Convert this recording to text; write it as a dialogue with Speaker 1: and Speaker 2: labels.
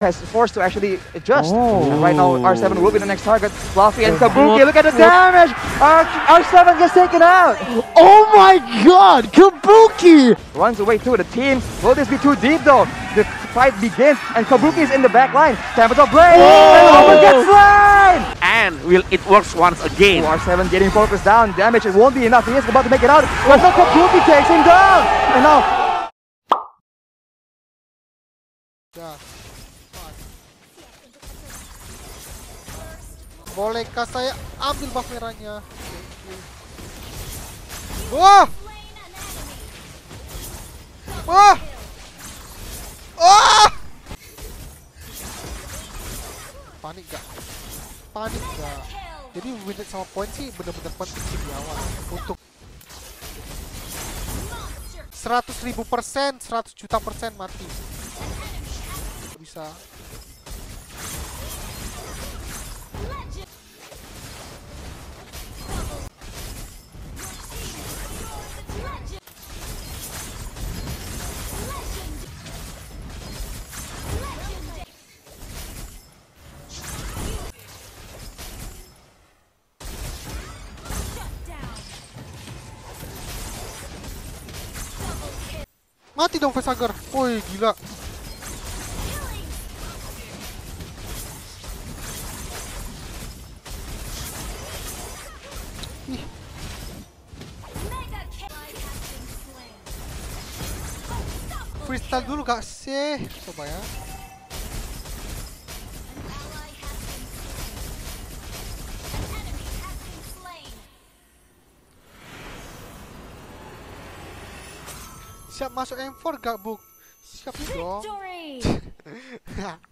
Speaker 1: has forced to actually adjust.
Speaker 2: Oh.
Speaker 1: And right now, R7 will be the next target. Fluffy and Kabuki, look at the damage! R R7 gets taken out!
Speaker 2: Oh my god! Kabuki!
Speaker 1: Runs away to the team. Will this be too deep though? The fight begins and Kabuki is in the back line. Temperature Blade! And Omen gets slain!
Speaker 3: And will it works once again?
Speaker 1: R7 getting focused down. Damage, it won't be enough. He is about to make it out. But no, Kabuki takes him down! And now,
Speaker 4: Dah. Bolehkah saya ambil buff merahnya? Wah! Wah! Wah! Panik gak? Panik gak? Jadi win sama point sih bener-bener penting sih di awal untuk 100 ribu persen, 100 juta persen mati bisa Mati dong Vesager. Woi, gila. Freestyle dulu gak sih? Coba ya. Siap masuk M4 gak, Buk? Siap dong.